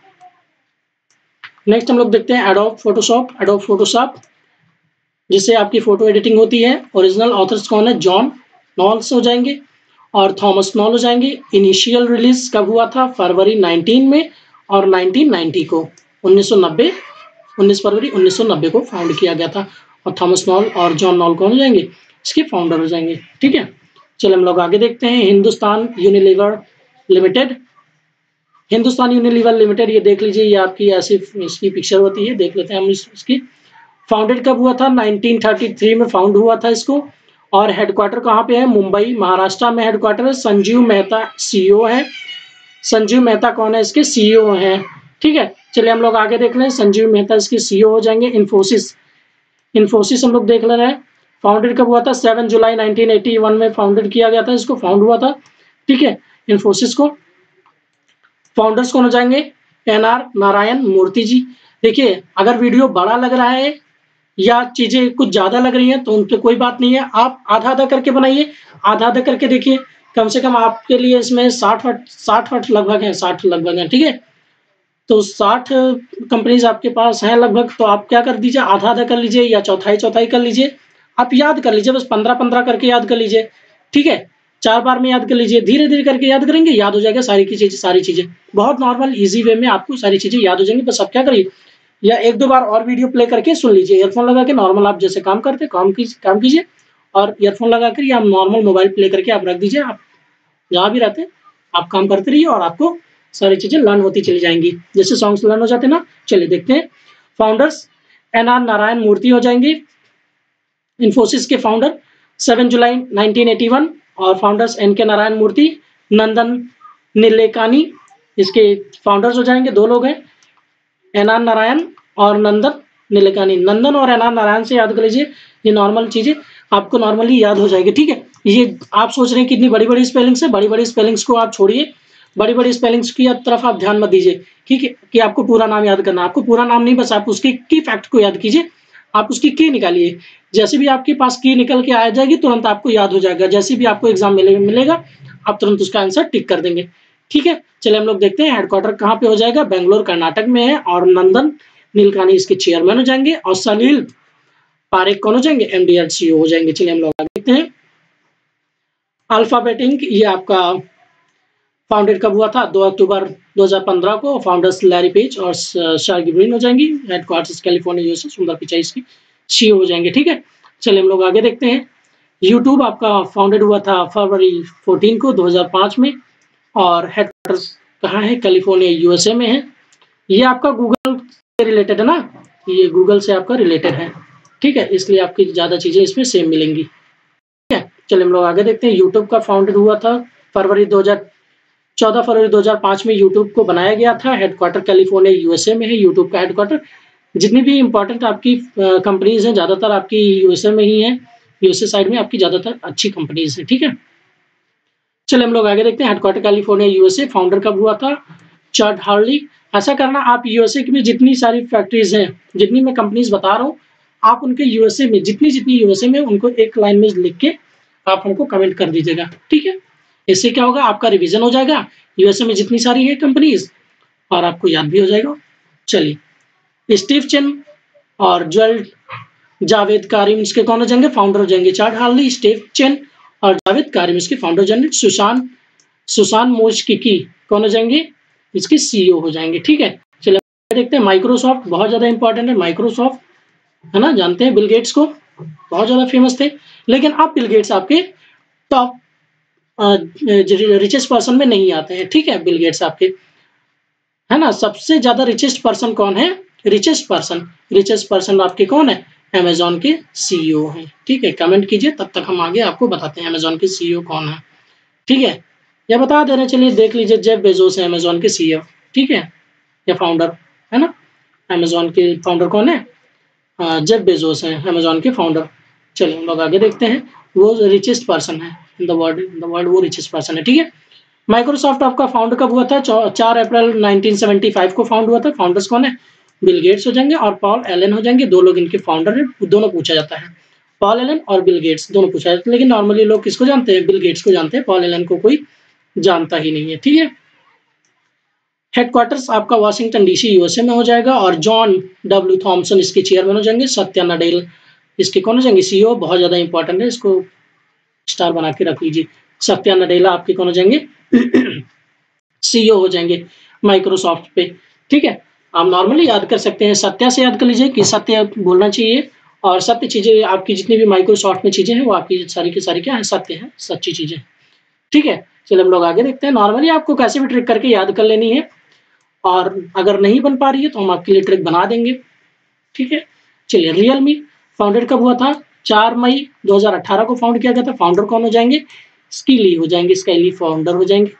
नेक्स्ट हम लोग देखते हैं एडोब फोटोशॉप एडोब फोटोशॉप जिससे आपकी फ़ोटो एडिटिंग होती है। ओरिजिनल ऑथर्स कौन है? जॉन नॉल्स हो जाएँगे और थॉमस नॉल हो जाएँगे। इनिशियल रिलीज़ कब हुआ था? फरवरी 19 में और 1990 को। 1990 19 फरवरी 1990 को फाउंड किया गया था। और थॉमस नॉल और जॉन नॉल कौन हो जाएँगे? इसके फाउंडर हो जाएँगे ठीक है? चलिए हम लोग आगे देखते हैं। Hindustan Unilever Limited Hindustan Unilever Limited ये देख लीजिए ये आपकी ऐसी इसकी पिक्चर होती है देख लेते हैं हम इस, इसकी। फाउंडेड कब हुआ था? 1933 में फाउंड हुआ था इसको। और हेडक्वार्टर कहाँ पे है? मुंबई महाराष्ट्र में हेडक्वार्टर है। संजीव मेहता सीईओ है। संजीव मेहता कौन है? इसके सीईओ हैं ठीक है? चलिए हम लोग आगे देख लें। संजीव मेहता इसके सीईओ हो जाएँगे। इन्फोसिस इन्फोसिस हम लोग देख ले रहे हैं। फाउंडेड कब हुआ था? सेवन जुलाई 1981 में फाउंडेड किया गया था, इसको फाउंड हुआ था। ठीक है? इन्फोसिस को। फाउंडर्स कौन हो जाएँगे? N R Narayana Murthy ji. देखिए, अगर वीडियो बड़ा लग रहा है या चीज़ें कुछ ज़्यादा लग रही हैं तो उन पर कोई बात नहीं है। आप आधा आधा करके बनाइए। आधा आधा करके देखिए, कम से कम आपके लिए इसमें साठ फट साठ फट लगभग है, साठ लगभग है, ठीक है? तो साठ कंपनीज़ आपके पास हैं लगभग तो आप क्या कर दीजिए? आधा आधा कर लीजिए या चौथाई चौथाई कर लीजिए। आप याद कर लीजिए, बस पंद्रह पंद्रह करके याद कर लीजिए। ठीक है? चार बार में याद कर लीजिए धीरे धीरे करके याद करेंगे, याद हो जाएगा सारी की चीज़, सारी चीज़ें। बहुत नॉर्मल इजी वे में आपको सारी चीज़ें याद हो जाएँगी। बस आप क्या करिए, या एक दो बार और वीडियो प्ले करके सुन लीजिए। ईयरफोन लगा के नॉर्मल आप जैसे काम करते, काम कीजिए काम कीजिए। और ईयरफोन लगा कर या नॉर्मल मोबाइल प्ले करके आप रख दीजिए। आप जहाँ भी रहते, आप काम करते रहिए और आपको सारी चीज़ें लर्न होती चली जाएँगी। जैसे सॉन्ग्स लर्न हो जाते ना, चलिए देखते हैं। Founders N R Narayana Murthy हो जाएँगे। इन्फोसिस के फाउंडर सेवन जुलाई 1981 और फाउंडर्स एन के नारायण मूर्ति नंदन नीलेकानी इसके फाउंडर्स हो जाएँगे, दो लोग हैं एन आर नारायण और नंदन नीलेकानी नंदन और एन आर नारायण से याद कर लीजिए, ये नॉर्मल चीज़ें, आपको नॉर्मली याद हो जाएगी, ठीक है? ये आप सोच रहे हैं कितनी बड़ी बड़ी स्पेलिंग्स है बड़ी बड़ी स्पेलिंग्स को आप छोड़िए बड़ी बड़ी स्पेलिंग्स की तरफ़ आप ध्यान मत दीजिए, ठीक है? कि आपको पूरा नाम याद करना आपको पूरा नाम नहीं, बस आप उसके की फैक्ट को याद कीजिए, आप उसकी की निकालिए। जैसे भी आपके पास की निकल के आ जाएगी, तुरंत आपको याद हो जाएगा। जैसे भी आपको एग्ज़ाम मिले मिलेगा, आप तुरंत उसका आंसर टिक कर देंगे। ठीक है? चलिए हम लोग देखते हैं हेडक्वार्टर कहाँ पे हो जाएगा। बेंगलोर, कर्नाटक में है और नंदन नीलकानी इसके चेयरमैन हो जाएँगे और सलील पारेख कौन हो जाएँगे? एमडीआर हो जाएँगे। चलिए हम लोग देखते हैं। अल्फाबेटिंग ये आपका फाउंडेड कब हुआ था? 2 अक्टूबर 2015 को। फाउंडर्स लैरी पेज और शार्गी हो जाएँगी। हेडक्वार्टर्स कैलिफ़ोर्निया यूएसए सुंदर पिचाई इसकी। सी हो जाएँगे, ठीक है? चलिए हम लोग आगे देखते हैं। यूट्यूब आपका फाउंडेड हुआ था फरवरी 14 को 2005 में, और हेडक्वार्टर्स कहाँ है? कैलिफ़ोर्निया यूएसए में है। ये आपका गूगल से रिलेटेड है ना? ये गूगल से आपका रिलेटेड है, ठीक है? इसलिए आपकी ज़्यादा चीज़ें इसमें सेम मिलेंगी, ठीक है? चलिए हम लोग आगे देखते हैं। यूट्यूब का फाउंडेड हुआ था फरवरी 14 फरवरी 2005 में यूट्यूब को बनाया गया था। हेडक्वार्टर कैलिफ़ोर्निया यूएसए में है। यूट्यूब का हेडक्वार्टर जितनी भी इंपॉर्टेंट आपकी कंपनीज़ हैं, ज़्यादातर आपकी यूएसए में ही है। यूएसए साइड में आपकी ज़्यादातर अच्छी कंपनीज़ है, ठीक है? चलिए हम लोग आगे देखते हैं। हेडक्वार्टर कैलिफ़ोर्निया यूएसए फाउंडर कब हुआ था? चार्ट हार्ली ऐसा करना, आप यूएसए की भी जितनी सारी फैक्ट्रीज हैं, जितनी मैं कंपनीज़ बता रहा हूँ, आप उनके यूएसए में, जितनी जितनी यूएसए में, उनको एक लाइन में लिख के आप हमको कमेंट कर दीजिएगा, ठीक है? इससे क्या होगा? आपका रिवीजन हो जाएगा। यूएसए में जितनी सारी है कंपनीज़ और आपको याद भी हो जाएगा। चलिए स्टीव चेन और ज्वेल जावेद कारिम इसके कौन हो जाएँगे? फाउंडर हो जाएँगे। चार्ट हार्ली स्टीव चेन और जावेद कारिम इसके फाउंडर जाएँगे। सुशान सुशान मोशकिकी कौन हो जाएँगे? इसके सीईओ हो जाएँगे। ठीक है? चलिए देखते हैं। माइक्रोसॉफ्ट बहुत ज़्यादा इंपॉर्टेंट है। माइक्रोसॉफ्ट है ना? जानते हैं बिल गेट्स को। बहुत ज़्यादा फ़ेमस थे। लेकिन अब बिल गेट्स आपके टॉप रिचेस्ट पर्सन में नहीं आते हैं। ठीक है? बिल गेट्स आपके, है ना? सबसे ज़्यादा रिचेस्ट पर्सन कौन है? रिचेस्ट पर्सन रिचेस्ट पर्सन आपके कौन है? अमेजोन के सीईओ हैं। ठीक है कमेंट कीजिए, तब तक हम आगे आपको बताते हैं अमेजोन के सीईओ कौन है। ठीक है, या बता दे रहे चलिए देख लीजिए जेफ बेजोस है अमेजोन के सी ठीक है, या फाउंडर है ना? अमेजोन के फाउंडर कौन है? जेफ बेजोस है अमेजोन के फाउंडर चलिए हम लोग आगे देखते हैं। वो रिचेस्ट पर्सन है in the world in the world वो रिचेस्ट पर्सन है। ठीक है माइक्रोसॉफ्ट आपका फाउंड कब हुआ था? चार अप्रैल 1975 को फाउंड हुआ था। फाउंडर्स कौन है? बिल गेट्स हो जाएँगे और पॉल एलन हो जाएँगे। दो लोग इनके फाउंडर है, दोनों पूछा जाता है। पॉल एलन और बिल गेट्स दोनों पूछा जाता है। लेकिन नॉर्मली लोग किसको जानते हैं? बिल गेट्स को जानते हैं। पॉल एलन को कोई जानता ही नहीं है। ठीक है? हेडक्वार्टर्स आपका वाशिंगटन डीसी यूएसए में हो जाएगा और जॉन डब्ल्यू थॉमसन इसके चेयरमैन हो जाएँगे। सत्या नडेल इसके कौन हो जाएँगे? सीईओ बहुत ज़्यादा इंपॉर्टेंट है। इसको स्टार बना के रख लीजिए। सत्या नडेला आपके कौन हो जाएँगे? सीईओ हो जाएँगे माइक्रोसॉफ्ट पे। ठीक है? आप नॉर्मली याद कर सकते हैं, सत्या से याद कर लीजिए कि सत्य बोलना चाहिए और सत्य चीज़ें आपकी जितनी भी माइक्रोसॉफ्ट में चीज़ें हैं, वो आपकी सारी की सारी क्या है, सत्य है, सच्ची चीज़ें ठीक है? चलिए हम लोग आगे देखते हैं। नॉर्मली आपको कैसे भी ट्रिक करके याद कर लेनी है और अगर नहीं बन पा रही है तो हम आपके लिए ट्रिक बना देंगे। ठीक है? चलिए रियलमी फाउंडेड कब हुआ था? चार मई 2018 को फाउंड किया गया था। फाउंडर कौन हो जाएँगे? स्कीली हो जाएँगे। स्काईली फाउंडर हो जाएँगे।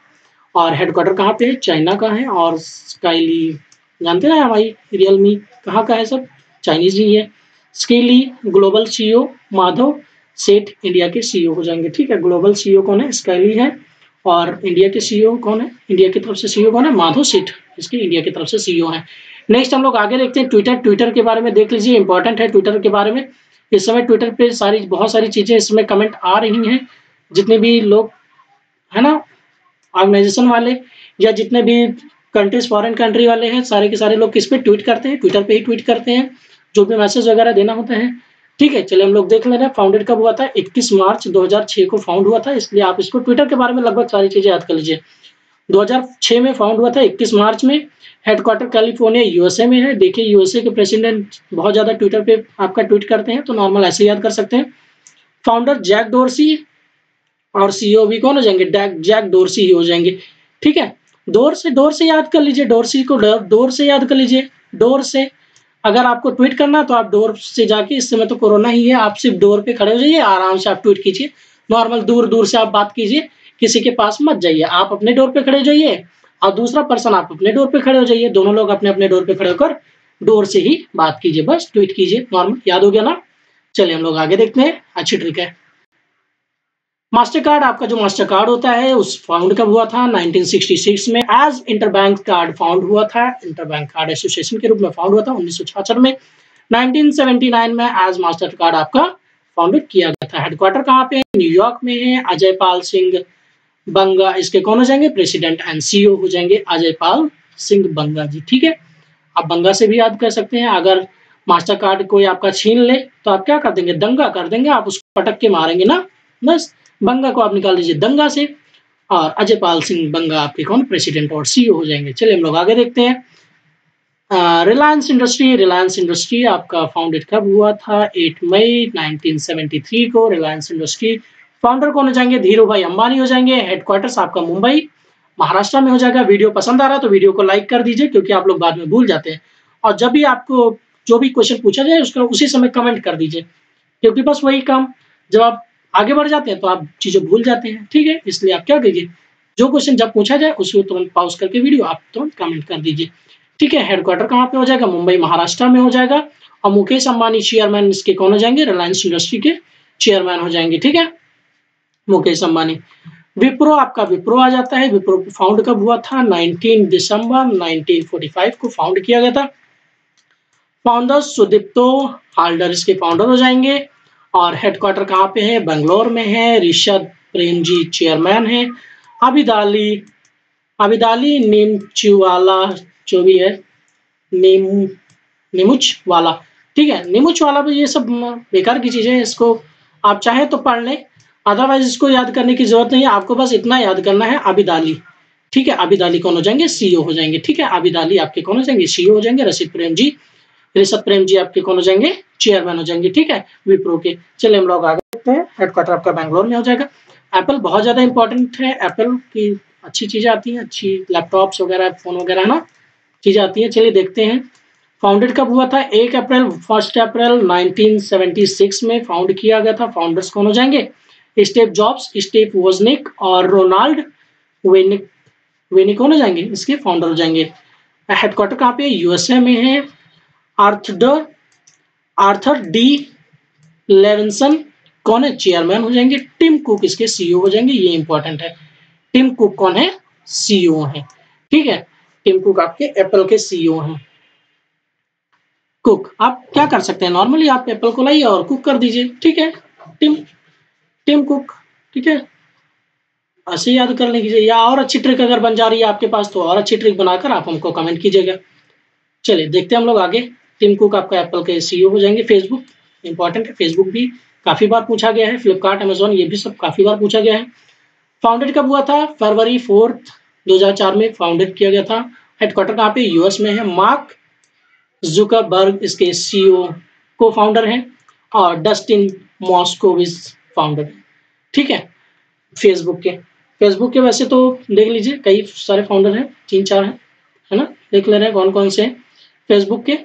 और हेडक्वार्टर कहाँ पे है? चाइना का है और स्काईली जानते ना हमारी रियलमी कहाँ का है सब? चाइनीज़ ही है। स्केली ग्लोबल सीईओ माधव सेठ इंडिया के सीईओ हो जाएँगे, ठीक है? ग्लोबल सीईओ कौन है? स्काईली है। और इंडिया के सीईओ कौन है? इंडिया की तरफ़ से सीईओ कौन है? माधव सेठ, इसके इंडिया की तरफ़ से सीईओ है। नेक्स्ट हम लोग आगे देखते हैं ट्विटर ट्विटर के बारे में देख लीजिए इंपॉर्टेंट है ट्विटर के बारे में। इस समय ट्विटर पे सारी, बहुत सारी चीज़ें इसमें कमेंट आ रही हैं। जितने भी लोग, है ना? ऑर्गेनाइजेशन वाले या जितने भी कंट्रीज़ फॉरेन कंट्री वाले हैं, सारे के सारे लोग किस पे ट्वीट करते हैं? ट्विटर पे ही ट्वीट करते हैं, जो भी मैसेज वगैरह देना होता है। ठीक है, चलिए हम लोग देख ले रहे हैं फाउंडेड कब हुआ था? 21 मार्च 2006 को फाउंड हुआ था, इसलिए आप इसको ट्विटर के बारे में लगभग सारी चीज़ें याद कर लीजिए। 2006 में फाउंड हुआ था 21 मार्च में। हेडक्वार्टर कैलिफ़ोर्निया यूएसए में है। देखिए यूएसए के प्रेसिडेंट बहुत ज़्यादा ट्विटर पे आपका ट्वीट करते हैं तो नॉर्मल ऐसे याद कर सकते हैं। फाउंडर जैक डोरसी और सीईओ भी कौन हो जाएँगे? जैक डोरसी ही हो जाएँगे। ठीक है डोर से डोर से याद कर लीजिए डोरसी को डोर से याद कर लीजिए, डोर से। अगर आपको ट्वीट करना तो आप डोर से जाके इस समय तो कोरोना ही है, आप सिर्फ़ डोर पे खड़े हो जाइए, आराम से आप ट्वीट कीजिए। नॉर्मल दूर दूर से आप बात कीजिए, किसी के पास मत जाइए, आप अपने डोर पे खड़े हो जाइए, और दूसरा पर्सन आप अपने डोर पे खड़े हो जाइए, दोनों लोग अपने अपने डोर पे खड़े होकर डोर से ही बात कीजिए, बस ट्वीट कीजिए, नॉर्मल, याद हो गया ना? चलिए हम लोग आगे देखते हैं, अच्छी ट्रिक है। मास्टर कार्ड आपका जो मास्टर कार्ड होता है, उस फाउंड कब हुआ था? 1966 में एज इंटरबैंक कार्ड फाउंड हुआ था इंटरबैंक कार्ड एसोसिएशन के रूप में फाउंड हुआ था, उन्नीस में। 1979 में एज मास्टर कार्ड आपका फाउंडेड किया गया था। हेडक्वार्टर कहाँ पे न्यूयॉर्क में है। अजय पाल सिंह बंगा, इसके कौन हो जाएँगे? प्रेसिडेंट एंड सीईओ हो जाएँगे अजय पाल सिंह बंगा जी, ठीक है? आप बंगा से भी याद कर सकते हैं। अगर मास्टर कार्ड कोई आपका छीन ले तो आप क्या कर देंगे? दंगा कर देंगे। आप उसको पटक के मारेंगे ना? बस। बंगा को आप निकाल दीजिए दंगा से, और अजय पाल सिंह बंगा आपके कौन प्रेसिडेंट और सीईओ हो जाएँगे। चलिए हम लोग आगे देखते हैं। रिलायंस इंडस्ट्री रिलायंस इंडस्ट्री आपका फाउंडेड कब हुआ था? 8 मई 1973 को रिलायंस इंडस्ट्री फाउंडर कौन हो जाएँगे? धीरू भाई अंबानी हो जाएँगे हेडक्वार्टर्स आपका मुंबई, महाराष्ट्र में हो जाएगा। वीडियो पसंद आ रहा है तो वीडियो को लाइक कर दीजिए, क्योंकि आप लोग बाद में भूल जाते हैं। और जब भी आपको जो भी क्वेश्चन पूछा जाए, उसका उसी समय कमेंट कर दीजिए, क्योंकि बस वही काम, जब आप आगे बढ़ जाते हैं तो आप चीज़ें भूल जाते हैं। ठीक है? इसलिए आप क्या करिए जो क्वेश्चन जब पूछा जाए उसको तुरंत पॉज करके वीडियो आप तुरंत कमेंट कर दीजिए। ठीक है? हेडक्वार्टर कहाँ पे हो जाएगा? मुंबई, महाराष्ट्र में हो जाएगा। और मुकेश अंबानी चेयरमैन इसके कौन हो जाएँगे? रिलायंस इंडस्ट्री के चेयरमैन हो जाएँगे। ठीक है? मुकेश अंबानी। विप्रो, आपका विप्रो आ जाता है। विप्रो फाउंड कब हुआ था? 19 दिसंबर 1945 को फाउंड किया गया था। फाउंडर सुदीप्तो हाल्डर इसके फाउंडर हो जाएँगे। और हेडक्वार्टर कहाँ पे है? बंगलोर में है। ऋषद प्रेम जी चेयरमैन है। अबिदाली अबिदाली निमचुवाला, जो भी है, निम निमुच वाला ठीक है निमुच वाला भी ये सब बेकार की चीज़ें इसको आप चाहे तो पढ़ लें। अदरवाइज़ इसको याद करने की ज़रूरत नहीं है। आपको बस इतना याद करना है अबिदाली ठीक है अबिदाली कौन हो जाएँगे? सीईओ हो जाएँगे। ठीक है अबिदाली आपके कौन हो जाएँगे? सीईओ हो जाएँगे रशीद प्रेम जी ऋषभ प्रेम जी आपके कौन हो जाएँगे? चेयरमैन हो जाएँगे, ठीक है? विप्रो के। चलिए हम लोग आगे देखते हैं। हेडक्वार्टर आपका बैंगलोर में हो जाएगा। एप्पल बहुत ज़्यादा इंपॉर्टेंट है। एप्पल की अच्छी चीज़ें आती हैं, अच्छी लैपटॉप्स वगैरह फ़ोन वगैरह, ना? चीज़ें आती हैं। चलिए देखते हैं। फाउंडेड कब हुआ था? एक अप्रैल फ़र्स्ट अप्रैल 1976 में फाउंड किया गया था। फाउंडर्स कौन हो जाएँगे? स्टेप जॉब्स स्टेप वोजनिक और रोनाल्ड वेनिक वेनिक कौन हो जाएँगे? इसके फाउंडर हो जाएँगे। हेडक्वार्टर कहाँ पे? यूएसए में है। आर्थडर आर्थर डी लेवेंसन, कौन है? चेयरमैन हो जाएँगे। टिम कुक इसके सीईओ हो जाएँगे। ये इंपॉर्टेंट है। टिम कुक कौन है? सीईओ है। ठीक है? टिम कुक आपके एप्पल के सीईओ हैं। कुक आप क्या कर सकते हैं? नॉर्मली आप एप्पल को लाइए और कुक कर दीजिए। ठीक है? टिम टिम कुक ठीक है? ऐसे याद कर लीजिए। या और अच्छी ट्रिक अगर बन जा रही है आपके पास तो और अच्छी ट्रिक बनाकर आप हमको कमेंट कीजिएगा। चलिए, देखते हैं हम लोग आगे। टिम कुक आपका एप्पल के सीईओ हो जाएँगे। फेसबुक इंपॉर्टेंट है। फेसबुक भी काफ़ी बार पूछा गया है। फ्लिपकार्ट अमेजोन ये भी सब काफ़ी बार पूछा गया है। फाउंडेड कब हुआ था? फरवरी फोर्थ 2004 में फाउंडेड किया गया था। हेडक्वार्टर कहाँ पे? यूएस में है। मार्क जुकरबर्ग इसके सीईओ को फाउंडर हैं और डस्टिन मॉस्कोविज फाउंडर ठीक है? फेसबुक के। फेसबुक के वैसे तो देख लीजिए, कई सारे फाउंडर हैं, तीन चार हैं, है ना? देख ले रहे हैं कौन कौन से फेसबुक के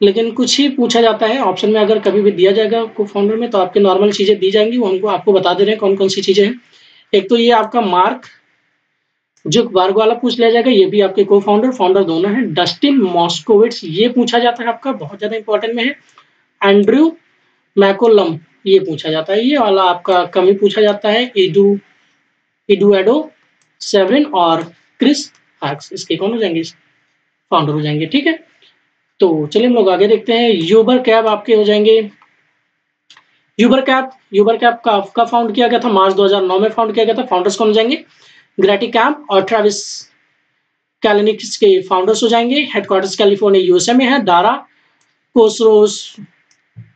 लेकिन कुछ ही पूछा जाता है ऑप्शन में अगर कभी भी दिया जाएगा को फाउंडर में तो आपके नॉर्मल चीज़ें दी जाएँगी, वो हमको आपको बता दे रहे हैं कौन कौन सी चीज़ें हैं। एक तो ये आपका मार्क जो बार्ग वाला पूछ लिया जाएगा, ये भी आपके को फाउंडर फाउंडर दोनों हैं। डस्टिन मॉस्कोविट्स ये पूछा जाता है आपका, बहुत ज़्यादा इंपॉर्टेंट में है। एंड्रू मैकोलम ये पूछा जाता है। ये वाला आपका कमी पूछा जाता है इडू इडुएडो सेवरिन और क्रिस हैक्स इसके कौन हो जाएँगे? फाउंडर हो जाएँगे, ठीक है? तो चलिए हम लोग आगे देखते हैं। यूबर कैब आपके हो जाएँगे। यूबर कैब यूबर कैब का, का फाउंड किया गया था मार्च 2009 में फाउंड किया गया था। फाउंडर्स कौन हो जाएँगे? ग्रेटी कैम्प और ट्रेविस कैलिनिक्स के फाउंडर्स हो जाएँगे। हेडक्वार्टर्स कैलिफ़ोर्निया यूएसए में है। दारा कोसरोस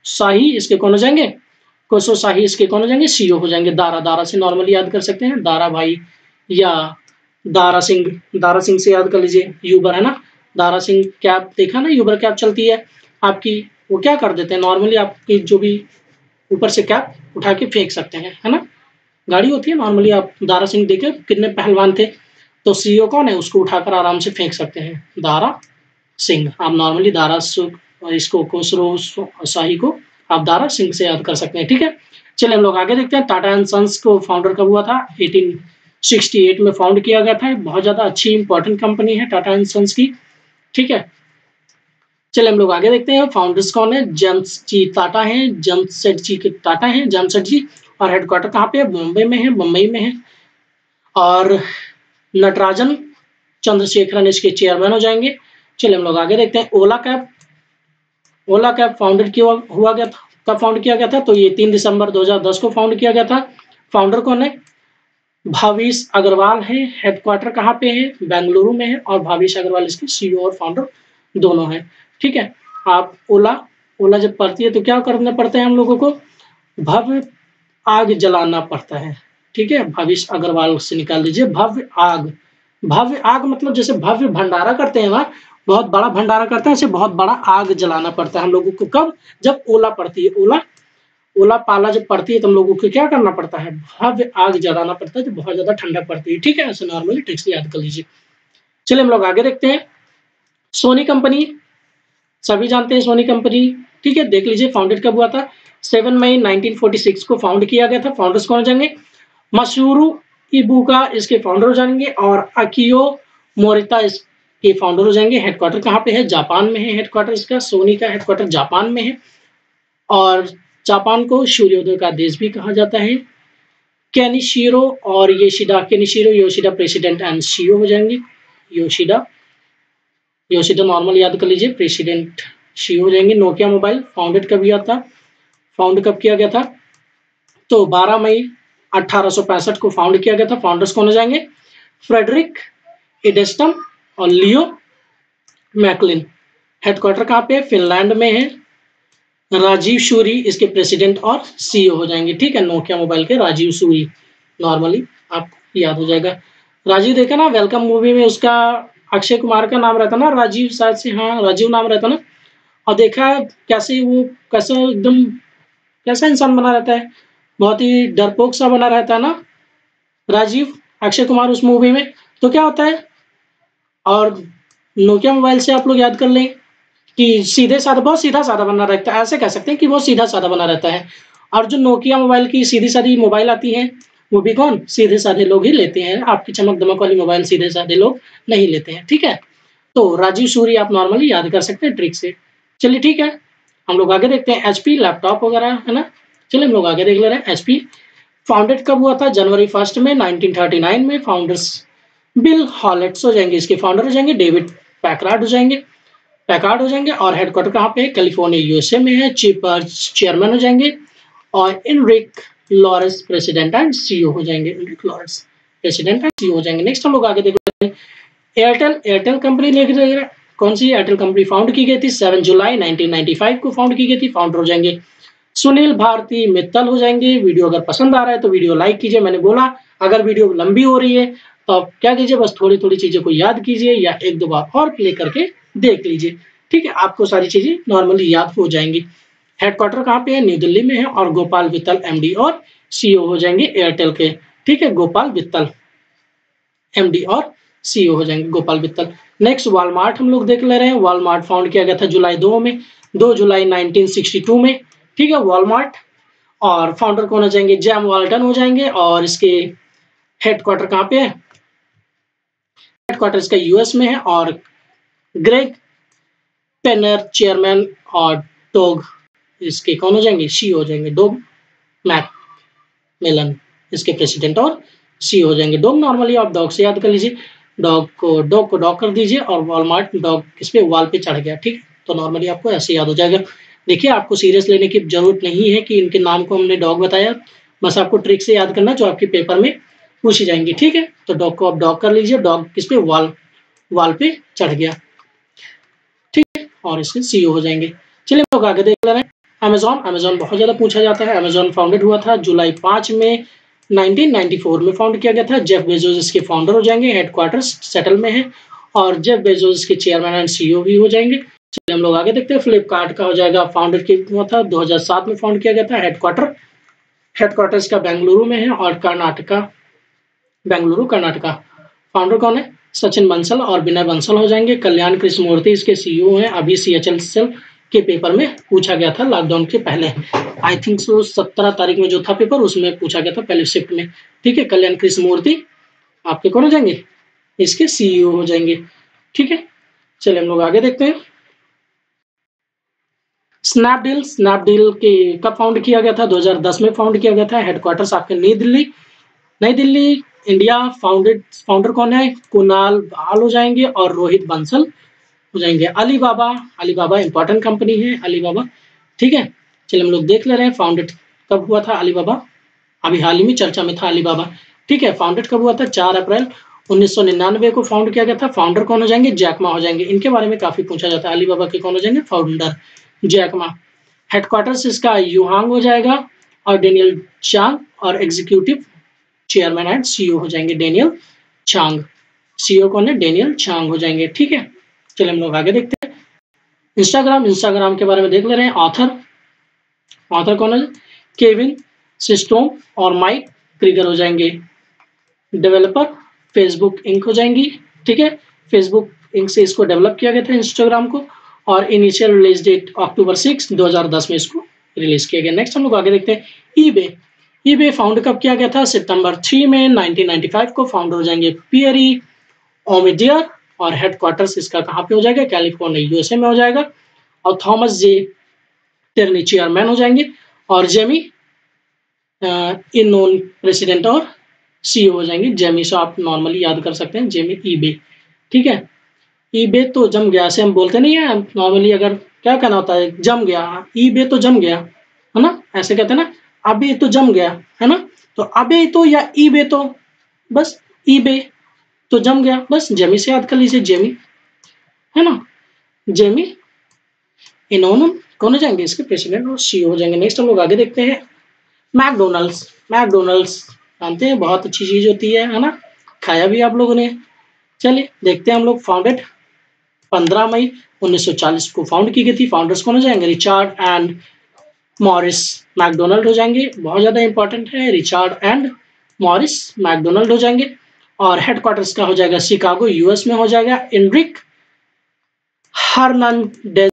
शाही इसके कौन हो जाएँगे? कोसरो शाही इसके कौन हो जाएँगे? सीईओ हो जाएँगे। दारा दारा से नॉर्मली याद कर सकते हैं। दारा भाई या दारा सिंह दारा सिंह से याद कर लीजिए। यूबर है ना? दारा सिंह कैब देखा ना यूबर कैब चलती है, आपकी वो क्या कर देते हैं? नॉर्मली आपकी जो भी ऊपर से कैब उठा के फेंक सकते हैं, है ना? गाड़ी होती है नॉर्मली आप दारा सिंह देखे कितने पहलवान थे तो सीईओ कौन है? उसको उठाकर आराम से फेंक सकते हैं, दारा सिंह। आप नॉर्मली दारा इसको कोसरो शाही को आप दारा सिंह से याद कर सकते हैं, ठीक है? चलिए हम लोग आगे देखते हैं। टाटा एंड सन्स को फाउंडर कब हुआ था? 1868 में फाउंड किया गया था। बहुत ज़्यादा अच्छी इंपॉर्टेंट कंपनी है टाटा एंड सन्स की। ठीक है? चलिए हम लोग आगे देखते हैं। फाउंडर्स कौन है? जेम्स जी टाटा है। जमसेट जी के टाटा है। जमसेट जी और हेडक्वार्टर कहाँ पे है? मुंबई में है मुंबई में है। और नटराजन चंद्रशेखरन इसके चेयरमैन हो जाएँगे। चलिए हम लोग आगे देखते हैं। Ola cab Ola cab founded किया हुआ गया था? कब फाउंड किया गया था? तो ये तीन दिसंबर 2010 को फाउंड किया गया था। फाउंडर कौन है? भावेश अग्रवाल है हेडक्वार्टर कहाँ पे है? बेंगलुरु में है और भावेश अग्रवाल इसके सीईओ और फाउंडर दोनों हैं। ठीक है, आप ओला ओला जब पढ़ती है तो क्या करना पड़ता है हम लोगों को? भव्य आग जलाना पड़ता है। ठीक है भविष्य अग्रवाल से निकाल दीजिए भव्य आग। भव्य आग मतलब जैसे भव्य भंडारा करते हैं वहाँ बहुत बड़ा भंडारा करते हैं, ऐसे बहुत बड़ा आग जलाना पड़ता है हम लोगों को। कब? जब ओला पड़ती है, ओला ओला पाला जब पड़ती है तो हम लोगों को क्या करना पड़ता है? भव्य आग जलाना पड़ता है तो बहुत ज़्यादा ठंडक पड़ती है। ठीक है, ऐसे नॉर्मली ट्रिक्स याद कर लीजिए। चलिए हम लोग आगे देखते हैं। सोनी कंपनी सभी जानते हैं सोनी कंपनी ठीक है, देख लीजिए फाउंडेड कब हुआ था? सेवन मई 1946 को फाउंड किया गया था। फाउंडर्स कौन जाएँगे? मसूरू इबुका इसके फाउंडर हो जाएँगे और अकियो मोरिता इसके फाउंडर हो जाएँगे। हेडक्वार्टर कहाँ पे है? जापान में है हेडक्वार्टर इसका। सोनी का हेडक्वार्टर जापान में है। और जापान को सूर्योदय का देश भी कहा जाता है। कैनिशीरो और Yoshida Kenichiro Yoshida president and CEO हो जाएँगे। योशिडा योशिडा नॉर्मल याद कर लीजिए प्रेसिडेंट सीओ हो जाएँगे। नोकिया मोबाइल फाउंडेड कभी आता फाउंड कब किया गया था? तो 12 मई अठारह सौ पैंसठ को फाउंड किया गया था। फाउंडर्स कौन हो जाएँगे? फ्रेडरिक इडेस्टम और लियो मैकलिन हेडक्वार्टर कहाँ पे फिनलैंड में है। राजीव सूरी इसके प्रेसिडेंट और सीईओ हो जाएँगे। ठीक है नोकिया मोबाइल के राजीव सूरी नॉर्मली आपको याद हो जाएगा। राजीव, देखा ना वेलकम मूवी में उसका अक्षय कुमार का नाम रहता ना, राजीव शायद से हाँ राजीव नाम रहता ना। और देखा कैसे वो, कैसा एकदम, कैसा इंसान बना रहता है। बहुत ही डरपोक सा बना रहता है ना, राजीव, अक्षय कुमार उस मूवी में। तो क्या होता है? और नोकिया मोबाइल से आप लोग याद कर लें। कि सीधे साधा बहुत सीधा साधा बना रहता है, ऐसे कह सकते हैं कि बहुत सीधा साधा बना रहता है। और जो नोकिया मोबाइल की सीधी साधी मोबाइल आती है, वो भी कौन? सीधे साधे लोग ही लेते हैं। आपकी चमक दमक वाली मोबाइल सीधे साधे लोग नहीं लेते हैं, ठीक है? तो राजीव सूरी आप नॉर्मली याद कर सकते हैं ट्रिक से। चलिए ठीक है, हम लोग आगे देखते हैं एचपी लैपटॉप वगैरह, है ना? चलिए हम लोग आगे देख ले रहे हैं एचपी फाउंडेड कब हुआ था? जनवरी फ़र्स्ट में 1939 में। फाउंडर्स बिल हॉलेट्स हो जाएँगे, इसके फाउंडर हो जाएँगे डेविड पैकरार्ड हो जाएँगे। पैकार्ड हो जाएँगे और हेडक्वार्टर कहाँ पे है? कैलिफ़ोर्निया यूएसए में है। चीफ चेयरमैन हो जाएँगे और Enrique Lawrence president and CEO हो जाएँगे। Enrique Lawrence president and CEO हो जाएँगे। नेक्स्ट हम लोग आगे देख लेते हैं। एयरटेल एयरटेल कंपनी लेके रहे कौन सी एयरटेल कंपनी फाउंड की गई थी? सेवन जुलाई 1995 को फाउंड की गई थी। फाउंडर हो जाएँगे। सुनील भारती मित्तल हो जाएँगे। वीडियो अगर पसंद आ रहा है तो वीडियो लाइक कीजिए। मैंने बोला, अगर वीडियो लंबी हो रही है तो आप क्या कीजिए? बस थोड़ी थोड़ी चीज़ें को याद कीजिए या एक दो बार और प्ले करके देख लीजिए। ठीक है, आपको सारी चीज़ें नॉर्मली याद हो जाएँगी। हेडक्वार्टर कहाँ पे है? न्यू दिल्ली में है और गोपाल वित्तल एमडी और सीईओ हो जाएँगे एयरटेल के। ठीक है गोपाल वित्तल एमडी और सीईओ हो जाएँगे गोपाल वित्तल नेक्स्ट वॉलमार्ट हम लोग देख ले रहे हैं। वॉलमार्ट फाउंड किया गया था जुलाई दो में। दो जुलाई 1962 में। ठीक है वॉलमार्ट और फाउंडर कौन हो जाएँगे? जैम वाल्टन हो जाएँगे और इसके हेडक्वार्टर कहाँ पे है? हेडक्वार्टर इसका यूएस में है और ग्रेग पेनर चेयरमैन और डोग इसके कौन हो जाएँगे? सी हो जाएँगे डोग मैक मेलन इसके प्रेसिडेंट और सी हो जाएँगे डॉग नॉर्मली आप डॉग से याद कर लीजिए। डॉग को डॉग को डॉग कर दीजिए और वॉलमार्ट डॉग किस पे? वॉल पे चढ़ गया, ठीक तो नॉर्मली आपको ऐसे याद हो जाएगा। देखिए, आपको सीरियस लेने की ज़रूरत नहीं है कि इनके नाम को हमने डॉग बताया। बस आपको ट्रिक से याद करना जो आपके पेपर में पूछी जाएँगी, ठीक है? तो डॉग को आप डॉग कर लीजिए। डॉग किस पे? वॉल वॉल पे चढ़ गया। और इसके सीईओ हो जाएँगे। चलिए लोग आगे देख ले रहे हैं। अमेजोन अमेजोन बहुत ज़्यादा पूछा जाता है। अमेजोन फाउंडेड हुआ था जुलाई पाँच में 1994 में फाउंड किया गया था। जेफ बेजोस इसके फाउंडर हो जाएँगे हेडक्वार्टर सेटल में है और जेफ बेजोस के चेयरमैन एंड सीईओ भी हो जाएँगे। चलिए हम लोग आगे देखते हैं। फ्लिपकार्ट का हो जाएगा फाउंडर हुआ था। 2007 में फाउंड किया गया था हेडक्वार्टर हेडक्वार्टर्स का बेंगलुरु में है और कर्नाटका, बेंगलुरु, कर्नाटका। फाउंडर कौन है? सचिन बंसल और विनय बंसल हो जाएँगे। कल्याण कृष्ण मूर्ति इसके सीईओ हैं। अभी सी एच एल सेल के पेपर में पूछा गया था लॉकडाउन के पहले। आई थिंक सो सत्रह तारीख में जो था पेपर उसमें पूछा गया था पहले शिफ्ट में। ठीक है, कल्याण कृष्ण मूर्ति आपके कौन हो जाएँगे? इसके सीईओ हो जाएँगे। ठीक है, चलिए हम लोग आगे देखते हैं। स्नैपडील स्नैपडील के कब फाउंड किया गया था? 2010 में फाउंड किया गया था। हेडक्वार्टर्स आपके नई दिल्ली। नई दिल्ली, इंडिया फाउंडेड फाउंडर कौन है? कुणाल बाल हो जाएँगे और रोहित बंसल हो जाएँगे। अलीबाबा अलीबाबा इंपॉर्टेंट कंपनी है, अलीबाबा। ठीक है? चलिए हम लोग देख ले रहे हैं फाउंडेड कब हुआ था अलीबाबा? अभी हाल ही में चर्चा में था अलीबाबा। ठीक है फाउंडेड कब हुआ था? चार अप्रैल उन्नीस सौ निन्यानवे को फाउंड किया गया था। फाउंडर कौन हो जाएँगे? जैकमा हो जाएँगे। इनके बारे में काफ़ी पूछा जाता है। अलीबाबा के कौन हो जाएँगे? फाउंडर जैकमा हेडक्वार्टर्स इसका युहांग हो जाएगा और डेनियल चांग और एग्जीक्यूटिव चेयरमैन एंड सीईओ हो जाएँगे डेनियल चांग सीईओ कौन है? डेनियल चांग हो जाएँगे, ठीक है? चलिए हम लोग आगे देखते हैं। इंस्टाग्राम इंस्टाग्राम के बारे में देख ले रहे हैं ऑथर ऑथर कौन है? केविन सिस्टोम और माइक क्रिगर हो जाएँगे। डेवलपर फेसबुक इंक हो जाएँगी, ठीक है? फेसबुक इंक से इसको डेवलप किया गया था इंस्टाग्राम को और इनिशियल रिलीज़ डेट अक्टूबर सिक्स 2010 में इसको रिलीज़ किया गया। नेक्स्ट हम लोग आगे देखते हैं। ईबे ईबे फाउंड कब किया गया था? सितंबर थ्री में 1995 को फाउंड हो जाएँगे पियरी ओमिडियर और हेडक्वार्टर्स इसका कहाँ पे हो जाएगा? कैलिफ़ोर्निया यूएसए में हो जाएगा। और थॉमस जे टेरनी चेयरमैन हो जाएँगे। और जेमी इन नोन प्रेसिडेंट और सीईओ हो जाएँगे। जेमी सो आप नॉर्मली याद कर सकते हैं जेमी ईबे ठीक है? ईबे तो जम गया से हम बोलते नहीं है। नॉर्मली अगर क्या कहना होता है? जम गया। ईबे तो जम गया, है ना? ऐसे कहते हैं ना? अबे तो जम गया, है ना? तो अबे तो या ईबे तो बस ईबे तो जम गया, बस जेमी से याद कर लीजिए, जेमी, है ना? जेमी, इन्होंने कौन हो जाएँगे इसके प्रेसिडेंट और सीईओ हो जाएँगे। नेक्स्ट हम लोग आगे देखते हैं। मैकडोनल्ड्स मैकडोनल्ड्स जानते हैं, बहुत अच्छी चीज़ होती है है ना? खाया भी आप लोगों ने। चलिए, देखते हैं हम लोग फाउंडेड 15 मई 1940 को फाउंड की गई थी। फाउंडर्स कौन हो जाएँगे? रिचार्ड एंड मॉरिस मैकडोनल्ड हो जाएँगे। बहुत ज़्यादा इंपॉर्टेंट है, रिचार्ड एंड मॉरिस मैकडोनल्ड हो जाएँगे। और हेडक्वार्टर्स का हो जाएगा शिकागो यूएस में हो जाएगा। इनरिक हरनंडेज